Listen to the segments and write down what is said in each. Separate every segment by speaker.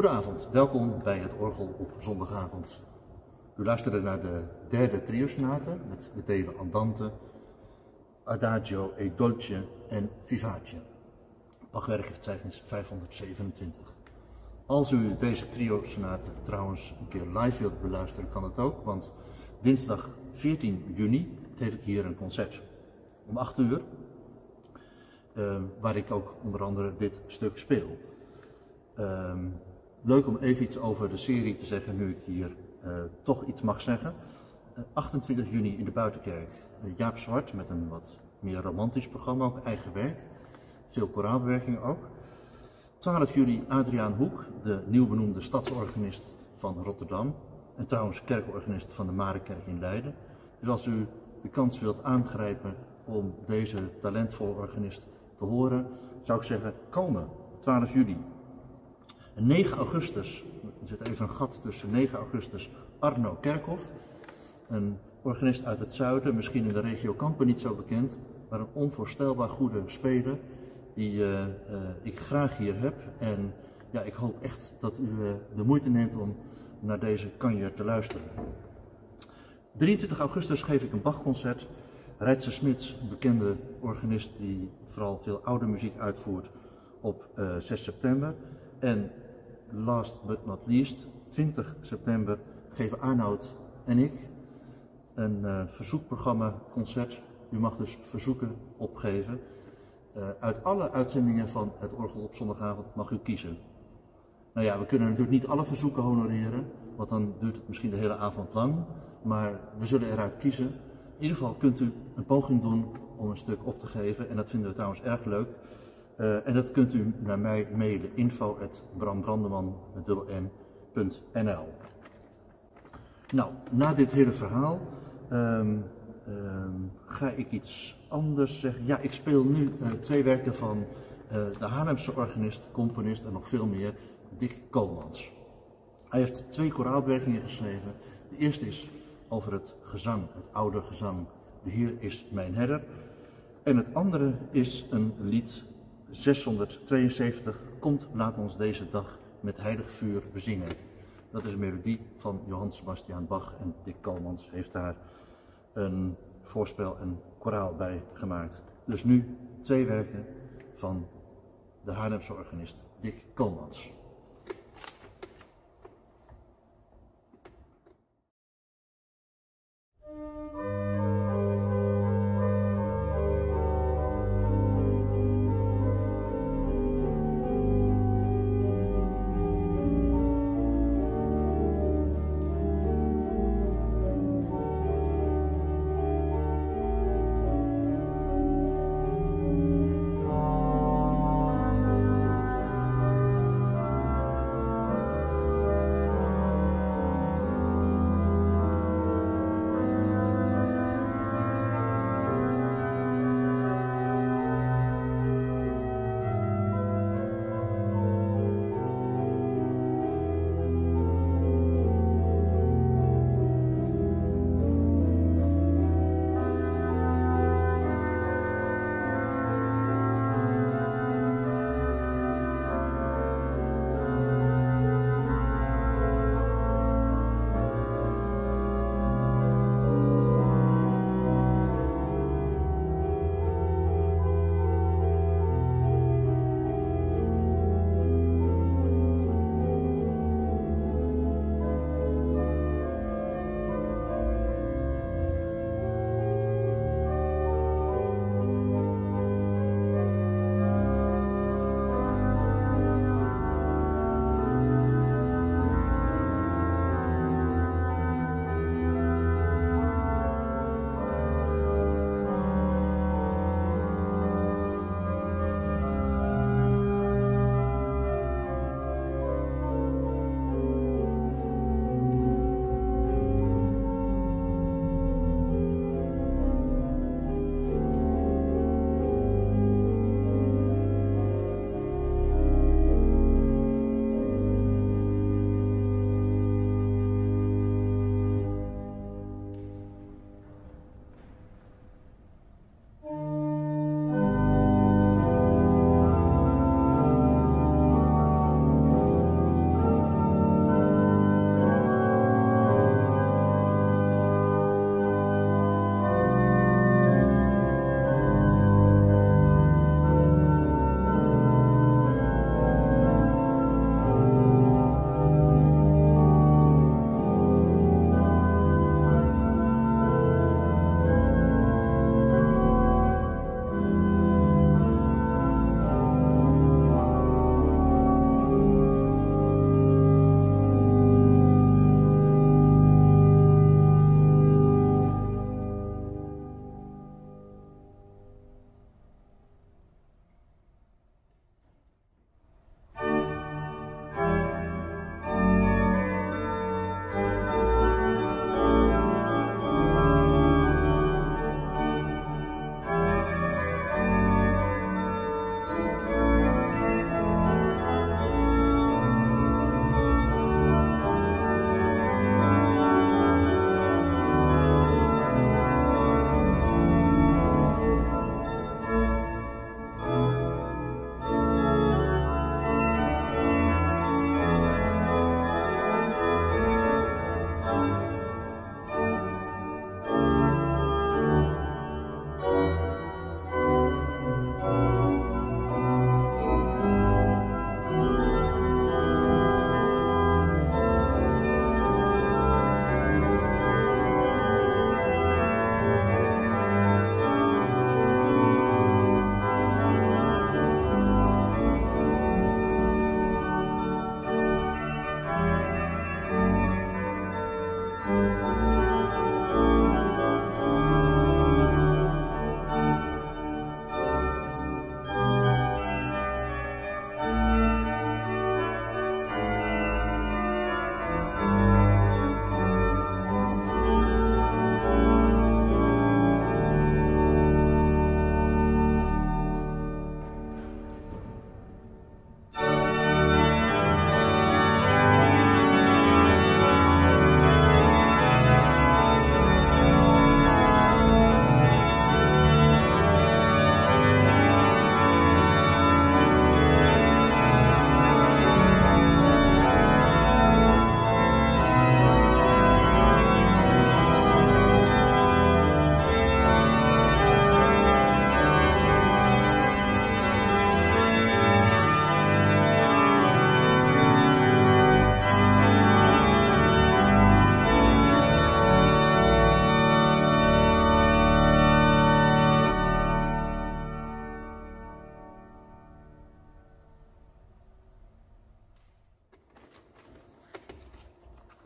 Speaker 1: Goedenavond, welkom bij het Orgel op zondagavond. U luisterde naar de derde trio-sonate met de delen Andante, Adagio e Dolce en Vivace. Bachwerk heeft zeichnis 527. Als u deze trio-sonate trouwens een keer live wilt beluisteren, kan het ook, want dinsdag 14 juni geef ik hier een concert om 8 uur, uh, waar ik ook onder andere dit stuk speel. Uh, leuk om even iets over de serie te zeggen, nu ik hier uh, toch iets mag zeggen. 28 eh, juni in de Buitenkerk, eh, Jaap Zwart met een wat meer romantisch programma, ook eigen werk. Veel koraalbewerking ook. 12 juli Adriaan Hoek, de nieuw benoemde stadsorganist van Rotterdam. En trouwens kerkorganist van de Marekerk in Leiden. Dus als u de kans wilt aangrijpen om deze talentvolle organist te horen, zou ik zeggen komen. 12 juli. En 9 augustus, er zit even een gat tussen 9 augustus, Arno Kerkhoff. Een organist uit het zuiden, misschien in de regio Kampen niet zo bekend, maar een onvoorstelbaar goede speler die uh, uh, ik graag hier heb. En ja, ik hoop echt dat u uh, de moeite neemt om naar deze kanje te luisteren. 23 augustus geef ik een Bachconcert. Rijtse Smits, een bekende organist die vooral veel oude muziek uitvoert, op 6 september. En last but not least, 20 september geven Arnoud en ik een verzoekprogramma concert. U mag dus verzoeken opgeven. Uh, uit alle uitzendingen van het Orgel op zondagavond mag u kiezen. Nou ja, we kunnen natuurlijk niet alle verzoeken honoreren, want dan duurt het misschien de hele avond lang. Maar we zullen eruit kiezen. In ieder geval kunt u een poging doen om een stuk op te geven. En dat vinden we trouwens erg leuk. Uh, en dat kunt u naar mij mailen. info Nou, na dit hele verhaal um, um, ga ik iets anders zeggen. Ja, ik speel nu uh, twee werken van uh, de Haarlemse organist, componist en nog veel meer, Dick Koolmans. Hij heeft twee koraalwerkingen geschreven. De eerste is over het gezang, het oude gezang. De Heer is mijn herder. En het andere is een lied 672 Komt, laat ons deze dag met heilig vuur bezingen. Dat is een melodie van Johann Sebastian Bach en Dick Kalmans heeft daar een voorspel en koraal bij gemaakt. Dus nu twee werken van de Haarlemse organist Dick Kalmans.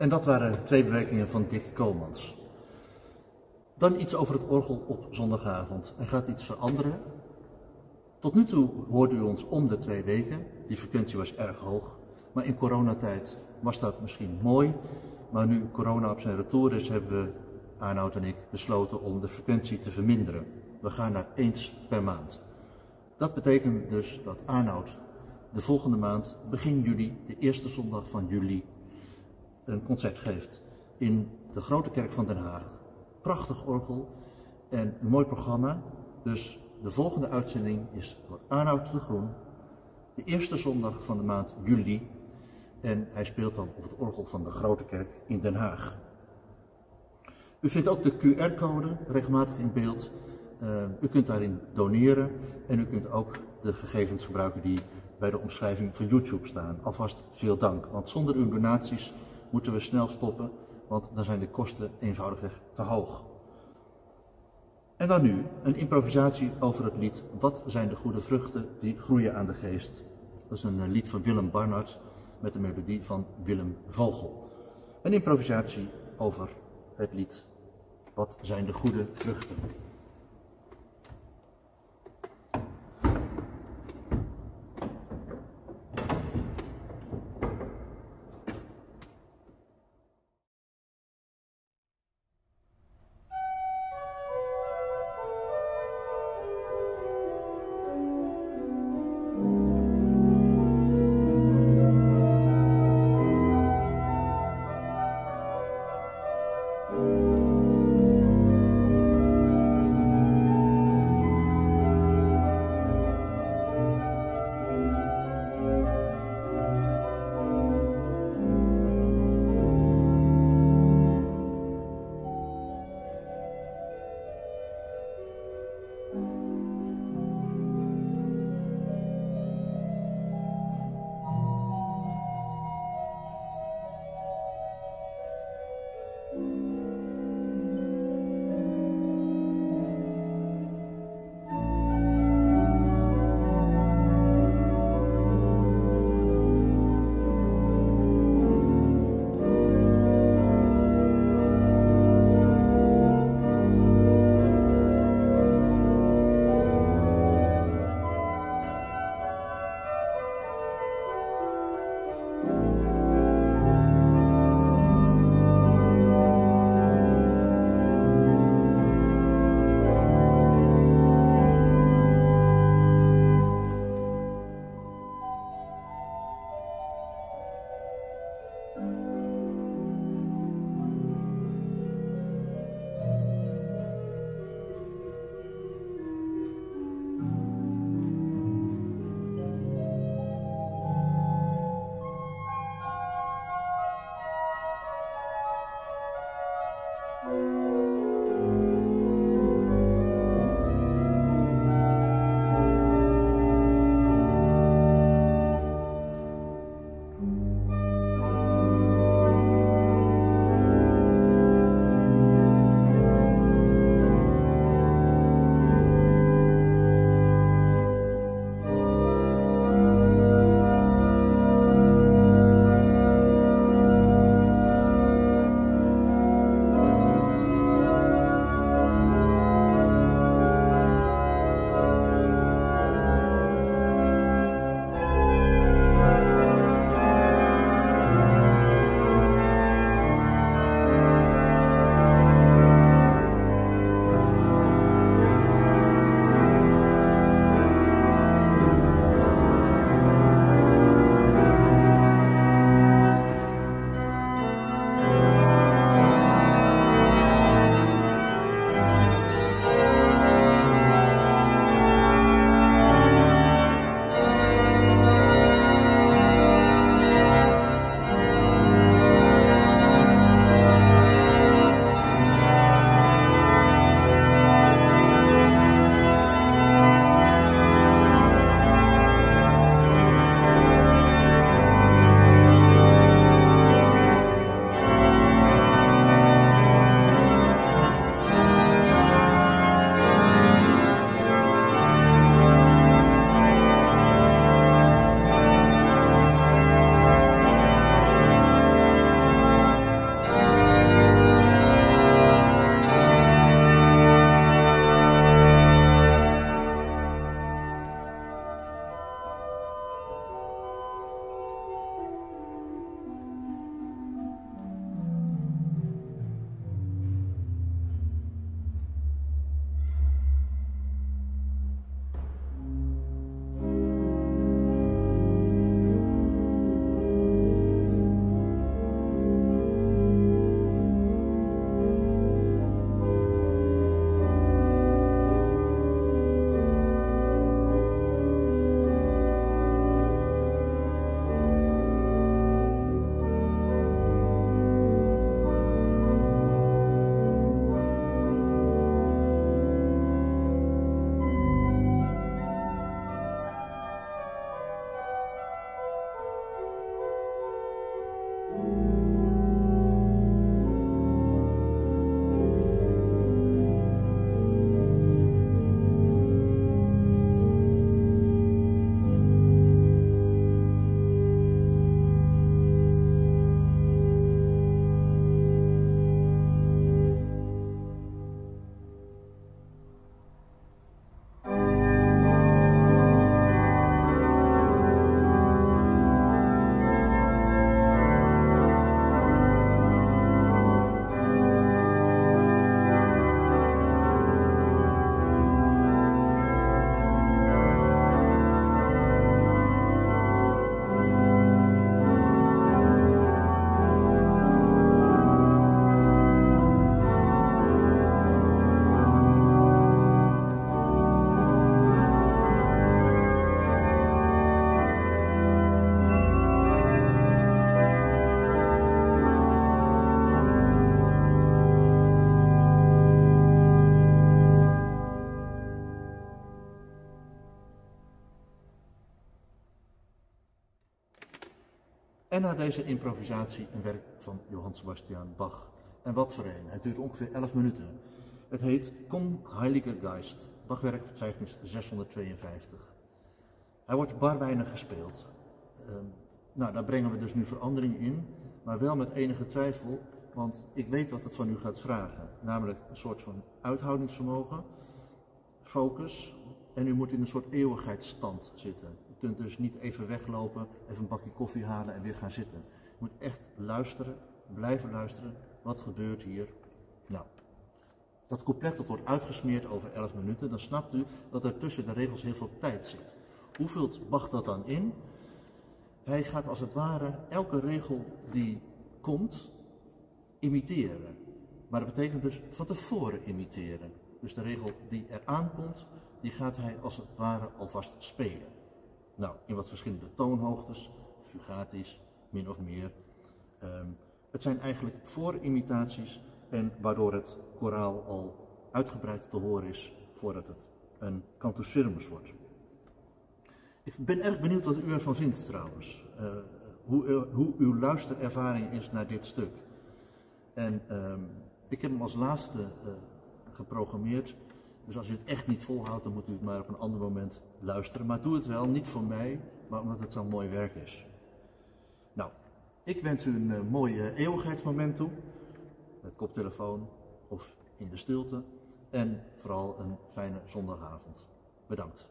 Speaker 1: En dat waren twee bewerkingen van Dick Komans. Dan iets over het orgel op zondagavond. Er gaat iets veranderen. Tot nu toe hoorde u ons om de twee weken. Die frequentie was erg hoog. Maar in coronatijd was dat misschien mooi. Maar nu corona op zijn retour is, hebben we, Arnoud en ik, besloten om de frequentie te verminderen. We gaan naar eens per maand. Dat betekent dus dat Arnoud de volgende maand, begin juli, de eerste zondag van juli, een concert geeft in de Grote Kerk van Den Haag. Prachtig orgel en een mooi programma. Dus de volgende uitzending is door Arnoud de Groen, de eerste zondag van de maand juli. En hij speelt dan op het orgel van de Grote Kerk in Den Haag. U vindt ook de QR-code regelmatig in beeld. Uh, u kunt daarin doneren en u kunt ook de gegevens gebruiken die bij de omschrijving van YouTube staan. Alvast veel dank, want zonder uw donaties moeten we snel stoppen, want dan zijn de kosten eenvoudigweg te hoog. En dan nu een improvisatie over het lied Wat zijn de goede vruchten die groeien aan de geest. Dat is een eh, lied van Willem Barnard met de melodie van Willem Vogel. Een improvisatie over het lied Wat zijn de goede vruchten. En na deze improvisatie een werk van Johann Sebastian Bach. En wat voor een. Het duurt ongeveer 11 minuten. Het heet Kom Heiliger Geist. Bachwerk verzeichnis 652. Hij wordt bar weinig gespeeld. Um, nou, daar brengen we dus nu verandering in, maar wel met enige twijfel, want ik weet wat het van u gaat vragen. Namelijk een soort van uithoudingsvermogen, focus, en u moet in een soort eeuwigheidsstand zitten. U kunt dus niet even weglopen, even een bakje koffie halen en weer gaan zitten. U moet echt luisteren, blijven luisteren. Wat gebeurt hier? Nou, dat couplet dat wordt uitgesmeerd over 11 minuten, dan snapt u dat er tussen de regels heel veel tijd zit. Hoe vult Bach dat dan in? Hij gaat als het ware elke regel die komt imiteren. Maar dat betekent dus van tevoren imiteren. Dus de regel die eraan komt, die gaat hij als het ware alvast spelen. Nou, in wat verschillende toonhoogtes, fugatis, min of meer. Ehm, het zijn eigenlijk voorimitaties en waardoor het koraal al uitgebreid te horen is voordat het een cantus firmus wordt. Ik ben erg benieuwd wat u ervan vindt trouwens. Uh, hoe, hoe, uw luisterervaring is naar dit stuk. En uh, ik heb hem als laatste uh, geprogrammeerd. Dus als u het echt niet volhoudt, dan moet u het maar op een ander moment luisteren. Maar doe het wel, niet voor mij, maar omdat het zo'n mooi werk is. Nou, ik wens u een eh, mooi eh, eeuwigheidsmoment toe. Met koptelefoon of in de stilte. En vooral een fijne zondagavond. Bedankt.